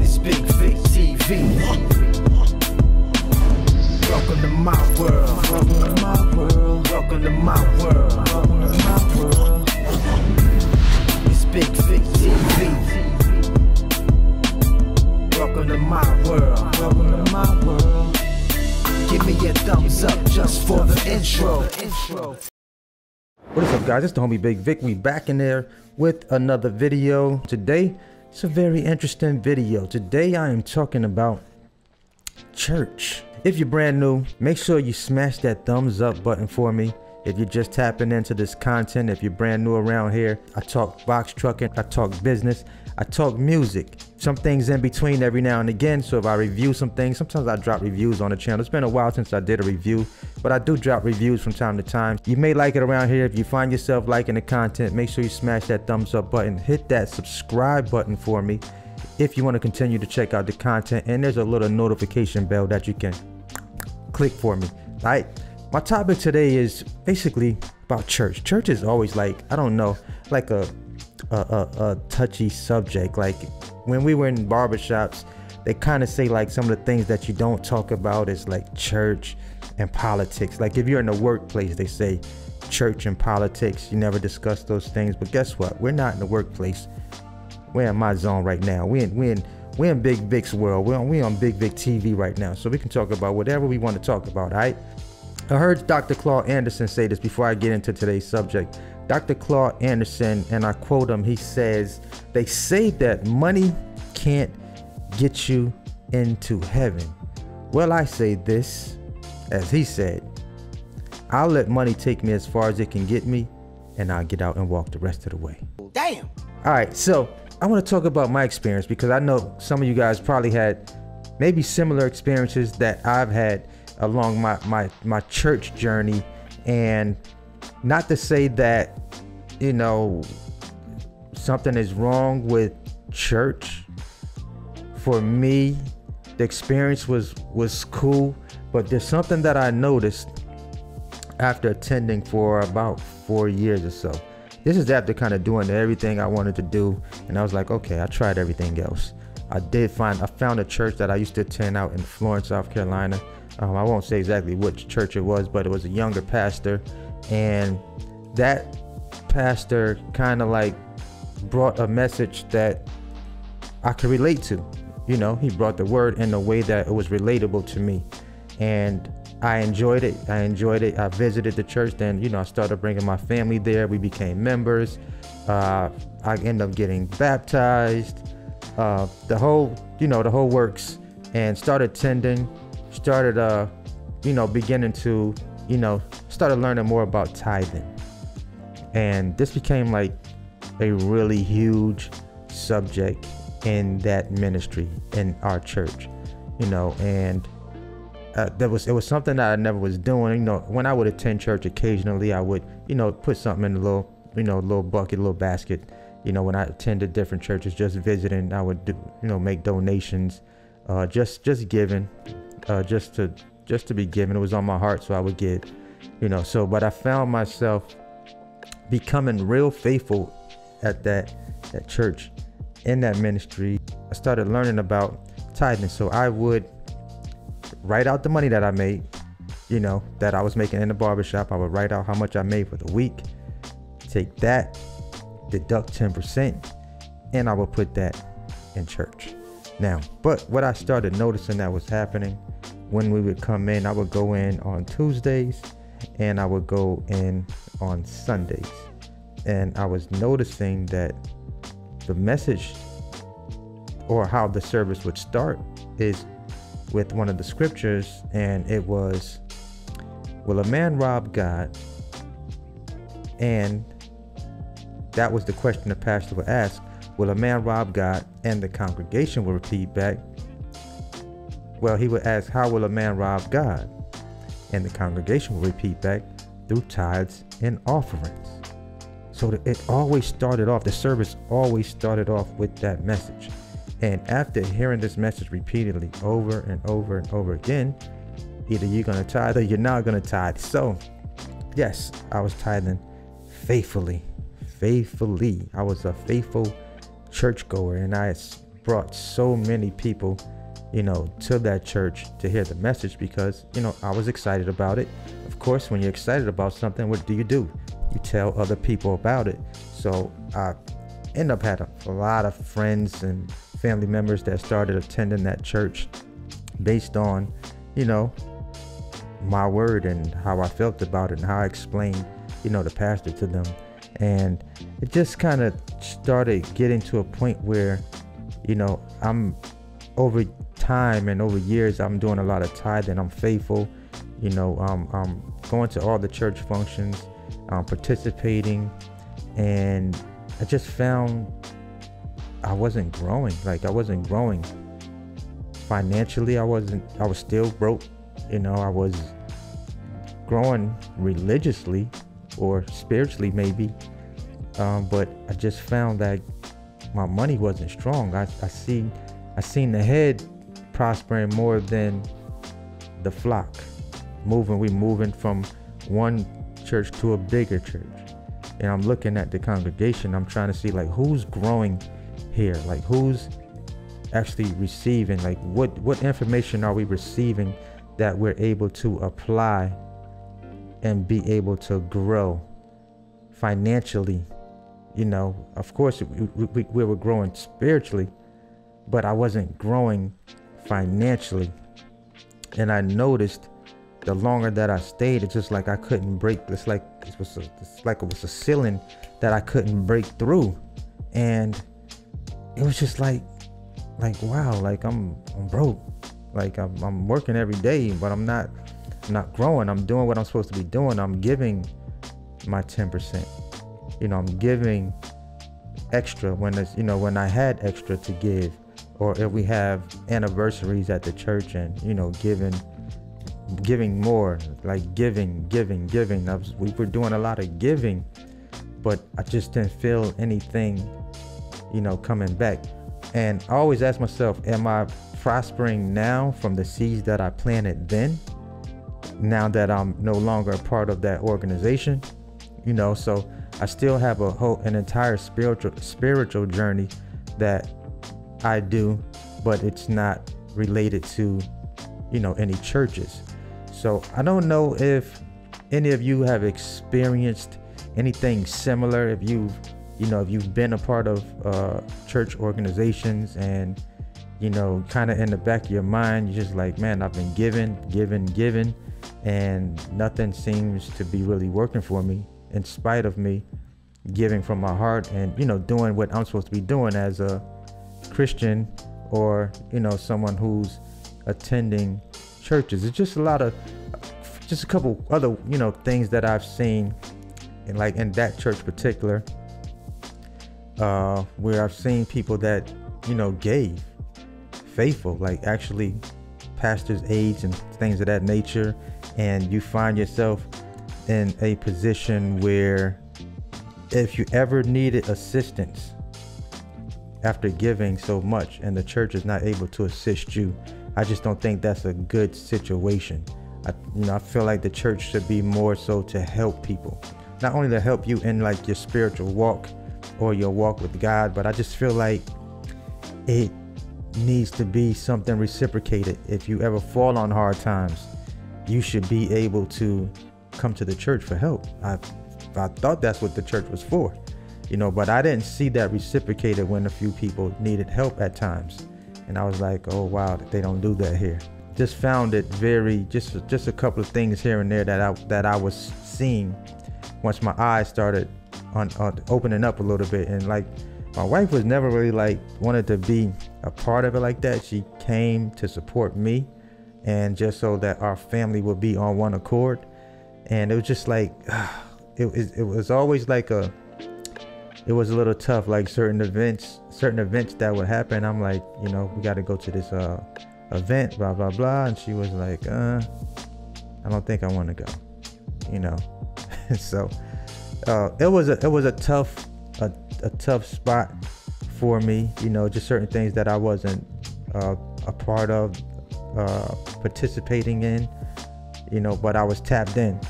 It's Bigg Vic TV. Welcome to my world. Welcome to my world. Welcome to my world. Welcome to my world. It's Bigg Vic TV. Welcome to my world. Welcome to my world. Give me a thumbs up just for the intro. What is up guys, it's the homie Bigg Vic. We back in there with another video. Today, it's a very interesting video. Today I am talking about church. If you're brand new, make sure you smash that thumbs up button for me. If you're just tapping into this content, if you're brand new around here, I talk box trucking, I talk business, I talk music. Some things in between every now and again. So if I review some things, sometimes I drop reviews on the channel. It's been a while since I did a review, but I do drop reviews from time to time. You may like it around here. If you find yourself liking the content, make sure you smash that thumbs up button. Hit that subscribe button for me if you want to continue to check out the content. And there's a little notification bell that you can click for me. All right. My topic today is basically about church. Church is always like, I don't know, like a a, a, a touchy subject. Like when we were in barbershops, they kind of say like some of the things that you don't talk about is like church and politics. Like if you're in the workplace, they say church and politics. You never discuss those things. But guess what? We're not in the workplace. We're in my zone right now. We're in we in we in Bigg Vic's world. We're on we on Bigg Vic TV right now. So we can talk about whatever we want to talk about, all right? I heard Dr. Claude Anderson say this before I get into today's subject. Dr. Claude Anderson, and I quote him, he says, They say that money can't get you into heaven. Well, I say this, as he said, I'll let money take me as far as it can get me, and I'll get out and walk the rest of the way. Damn. All right, so I want to talk about my experience because I know some of you guys probably had maybe similar experiences that I've had along my my my church journey and not to say that you know something is wrong with church. For me the experience was was cool but there's something that i noticed after attending for about four years or so. This is after kind of doing everything i wanted to do and i was like okay i tried everything else. I did find i found a church that i used to attend out in florence south carolina. Um, I won't say exactly which church it was, but it was a younger pastor. And that pastor kind of like brought a message that I could relate to. You know, he brought the word in a way that it was relatable to me. And I enjoyed it. I enjoyed it. I visited the church. Then, you know, I started bringing my family there. We became members. Uh, I ended up getting baptized. Uh, the whole, you know, the whole works. And started attending started uh you know beginning to you know started learning more about tithing. And this became like a really huge subject in that ministry in our church you know and uh, there was it was something that I never was doing. You know when I would attend church occasionally I would you know put something in a little you know little bucket little basket. You know when I attended different churches just visiting I would do you know make donations uh, just just giving uh, just to just to be given. It was on my heart, so I would give. You know, so but I found myself becoming real faithful at that that church in that ministry. I started learning about tithing, so I would write out the money that I made, you know, that I was making in the barbershop. I would write out how much I made for the week, take that, deduct 10%, and I would put that in church. Now, but what I started noticing that was happening when we would come in, I would go in on Tuesdays and I would go in on Sundays. And I was noticing that the message or how the service would start is with one of the scriptures, and it was, Will a man rob God? And that was the question the pastor would ask Will a man rob God? And the congregation would repeat back, well, he would ask, How will a man rob God? And the congregation would repeat back, Through tithes and offerings. So it always started off, the service always started off with that message. And after hearing this message repeatedly over and over and over again, either you're going to tithe or you're not going to tithe. So, yes, I was tithing faithfully. Faithfully. I was a faithful churchgoer and I brought so many people, you know, to that church to hear the message because, you know, I was excited about it. Of course, when you're excited about something, what do you do? You tell other people about it. So I end up had a, a lot of friends and family members that started attending that church based on, you know, my word and how I felt about it and how I explained, you know, the pastor to them. And it just kind of started getting to a point where, you know, I'm over time and over years, I'm doing a lot of tithing. I'm faithful. You know, um, I'm going to all the church functions, I'm participating, and I just found I wasn't growing. Like I wasn't growing financially. I wasn't. I was still broke. You know, I was growing religiously or spiritually maybe, um, but I just found that my money wasn't strong. I, I see, I seen the head prospering more than the flock. Moving, we moving from one church to a bigger church, and I'm looking at the congregation. I'm trying to see like who's growing here, like who's actually receiving, like what what information are we receiving that we're able to apply and be able to grow financially. You know, of course, we, we, we were growing spiritually, but I wasn't growing financially. And I noticed the longer that I stayed, it's just like I couldn't break. It's like it was a, it's like it was a ceiling that I couldn't break through, and it was just like, like wow, like I'm I'm broke, like I'm, I'm working every day, but I'm not I'm not growing. I'm doing what I'm supposed to be doing. I'm giving my 10%. You know, I'm giving extra when it's, you know, when I had extra to give, or if we have anniversaries at the church and, you know, giving, giving more, like giving, giving, giving. Was, we were doing a lot of giving, but I just didn't feel anything, you know, coming back. And I always ask myself, am I prospering now from the seeds that I planted then? now that I'm no longer a part of that organization, you know, so I still have a whole an entire spiritual spiritual journey that I do, but it's not related to, you know, any churches. So I don't know if any of you have experienced anything similar. If you've, you know, if you've been a part of uh, church organizations and, you know, kind of in the back of your mind, you're just like, man, I've been giving, giving, giving, and nothing seems to be really working for me in spite of me giving from my heart and you know doing what I'm supposed to be doing as a Christian or you know someone who's attending churches. It's just a lot of just a couple other you know things that I've seen in like in that church particular uh where I've seen people that you know gave faithful like actually pastors aides and things of that nature. And you find yourself in a position where if you ever needed assistance after giving so much and the church is not able to assist you, I just don't think that's a good situation. I, you know, I feel like the church should be more so to help people, not only to help you in like your spiritual walk or your walk with God, but I just feel like it needs to be something reciprocated. If you ever fall on hard times, you should be able to come to the church for help. I I thought that's what the church was for, you know, but I didn't see that reciprocated when a few people needed help at times. And I was like, oh wow, they don't do that here. Just found it very just just a couple of things here and there that I that I was seeing once my eyes started on, on opening up a little bit and like my wife was never really like wanted to be a part of it like that. She came to support me and just so that our family would be on one accord. And it was just like, it, it, it was always like a, it was a little tough. Like certain events, certain events that would happen. I'm like, you know, we got to go to this uh, event, blah blah blah. And she was like, uh, I don't think I want to go. You know, so uh, it was a it was a tough a, a tough spot for me. You know, just certain things that I wasn't uh, a part of uh, participating in, you know, but I was tapped in.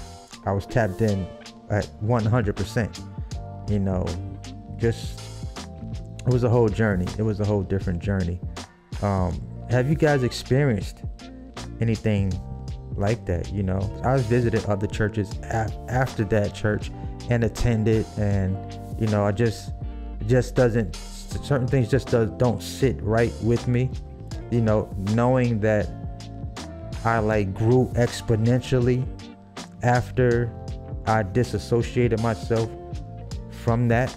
I was tapped in at 100%, you know, just it was a whole journey. It was a whole different journey. Um, have you guys experienced anything like that? You know, I visited other churches af- after that church and attended, and you know, I just just doesn't certain things just does, don't sit right with me. You know, knowing that I like grew exponentially after I disassociated myself from that.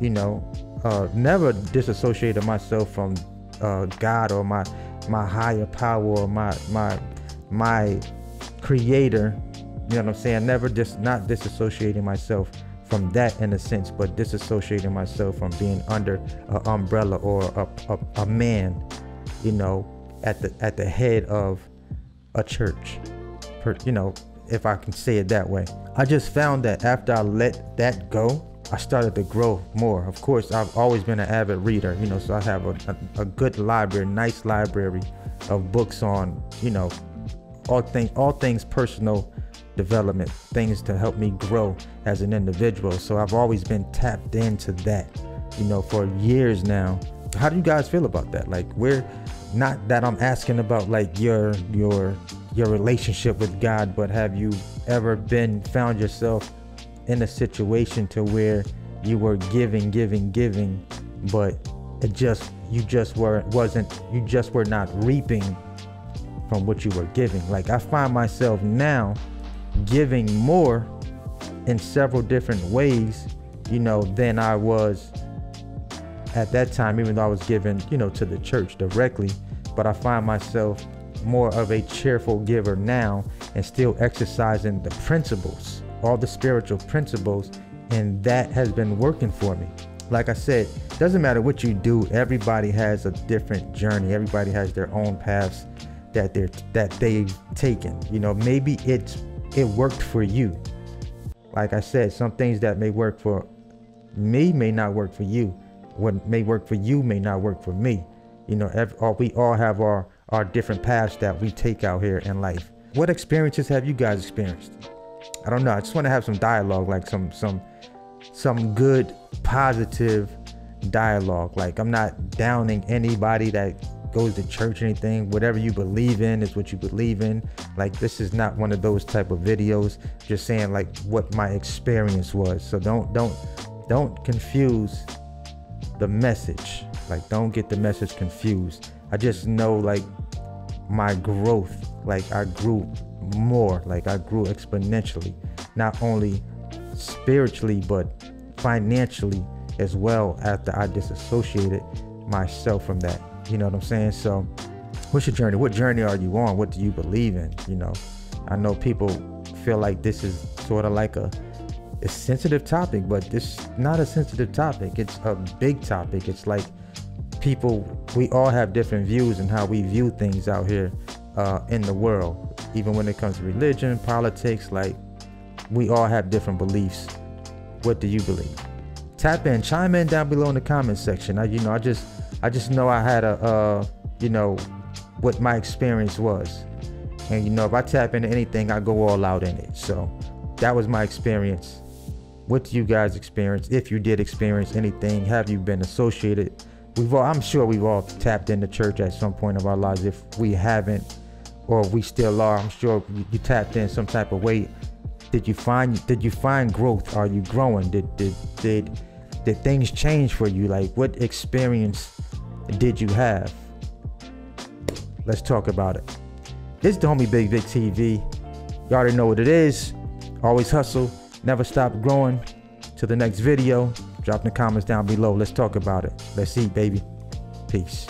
You know, uh, never disassociated myself from uh, God or my my higher power or my my my creator. You know what I'm saying? Never just not disassociating myself from that in a sense, but disassociating myself from being under an umbrella or a, a, a man, you know, at the at the head of a church. Per, you know, if I can say it that way. I just found that after I let that go, I started to grow more. Of course, I've always been an avid reader, you know, so I have a, a, a good library, nice library of books on, you know, all things all things personal development, things to help me grow as an individual. So I've always been tapped into that, you know, for years now. How do you guys feel about that? Like we're not that I'm asking about like your your your relationship with God, but have you ever been found yourself in a situation to where you were giving, giving, giving, but it just you just weren't wasn't you just were not reaping from what you were giving. Like I find myself now giving more in several different ways, you know, than I was at that time, even though I was giving, you know, to the church directly. But I find myself more of a cheerful giver now and still exercising the principles, all the spiritual principles, and that has been working for me. Like I said, doesn't matter what you do, everybody has a different journey. Everybody has their own paths that they're that they've taken. You know, maybe it's it worked for you. Like I said, some things that may work for me may not work for you. What may work for you may not work for me. You know, every, we all have our our different paths that we take out here in life. What experiences have you guys experienced? I don't know. I just want to have some dialogue, like some some some good positive dialogue. Like I'm not downing anybody that goes to church or anything. Whatever you believe in is what you believe in. Like this is not one of those type of videos. Just saying like what my experience was. So don't don't don't confuse the message. Like don't get the message confused. I just know like my growth. Like I grew more. Like I grew exponentially. Not only spiritually but financially as well after I disassociated myself from that. You know what I'm saying? So, what's your journey? What journey are you on? What do you believe in? You know, I know people feel like this is sort of like a a sensitive topic, but this not a sensitive topic. It's a big topic. It's like people, we all have different views and how we view things out here uh, in the world. Even when it comes to religion, politics, like we all have different beliefs. What do you believe? Tap in, chime in down below in the comment section. I, you know, I just I just know I had a, uh, you know, what my experience was. And, you know, if I tap into anything, I go all out in it. So that was my experience. What do you guys experience? If you did experience anything, have you been associated? We've all, I'm sure we've all tapped into church at some point of our lives. If we haven't, or we still are, I'm sure you tapped in some type of way. Did you find did you find growth? Are you growing? Did did did did things change for you? Like what experience did you have? Let's talk about it. It's the homie Bigg Vic TV. You already know what it is. Always hustle, never stop growing. To the next video, drop in the comments down below. Let's talk about it. Let's see, baby. Peace.